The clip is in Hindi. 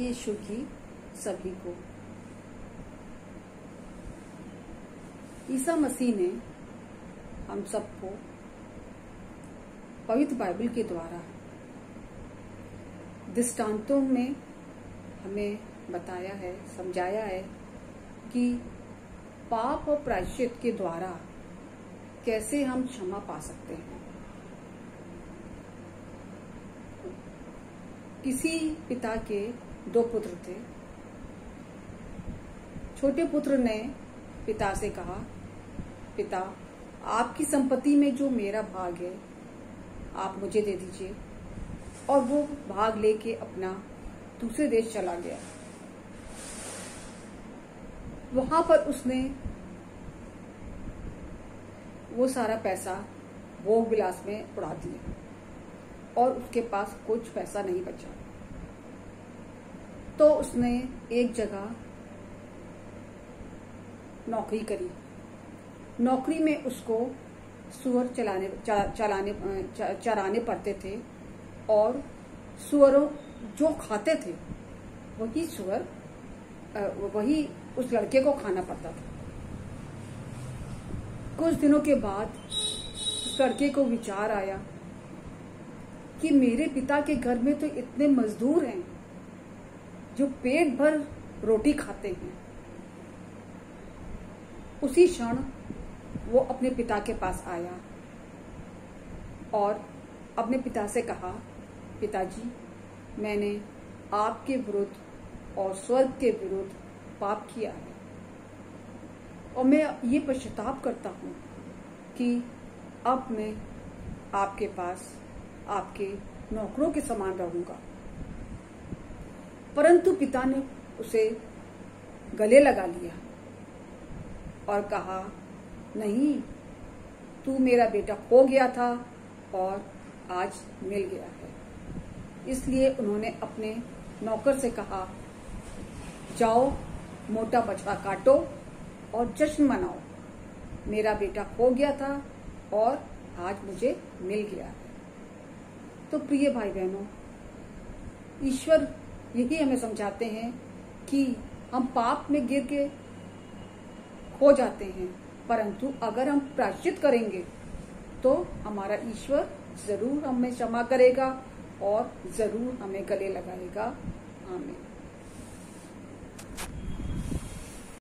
यीशु की सभी को। ईसा मसीह ने हम सबको पवित्र बाइबल के द्वारा दृष्टांतों में हमें बताया है, समझाया है कि पाप और प्रायश्चित के द्वारा कैसे हम क्षमा पा सकते हैं। किसी पिता के दो पुत्र थे। छोटे पुत्र ने पिता से कहा, पिता, आपकी संपत्ति में जो मेरा भाग है, आप मुझे दे दीजिए। और वो भाग लेके अपना दूसरे देश चला गया। वहाँ पर उसने वो सारा पैसा भोग विलास में उड़ा दिया और उसके पास कुछ पैसा नहीं बचा। तो उसने एक जगह नौकरी करी। नौकरी में उसको सुअर चलाने चलाने चराने पड़ते थे और सुअरों जो खाते थे, वही सुअर वही उस लड़के को खाना पड़ता था। कुछ दिनों के बाद उस लड़के को विचार आया कि मेरे पिता के घर में तो इतने मजदूर हैं जो पेट भर रोटी खाते हैं, उसी क्षण वो अपने पिता के पास आया और अपने पिता से कहा, पिताजी, मैंने आपके विरुद्ध और स्वर्ग के विरुद्ध पाप किया है। और मैं ये पश्चाताप करता हूँ कि अब मैं आपके पास, आपके नौकरों के समान रहूँगा। परंतु पिता ने उसे गले लगा लिया और कहा, नहीं, तू मेरा बेटा खो गया था और आज मिल गया है। इसलिए उन्होंने अपने नौकर से कहा, जाओ, मोटा बछड़ा काटो और जश्न मनाओ। मेरा बेटा खो गया था और आज मुझे मिल गया है। तो प्रिय भाई बहनों ईश्वर यही हमें समझाते हैं कि हम पाप में गिर के खो जाते हैं, परंतु अगर हम प्राश्चित करेंगे तो हमारा ईश्वर ज़रूर हमें क्षमा करेगा और ज़रूर हमें गले लगाएगा। आमीन।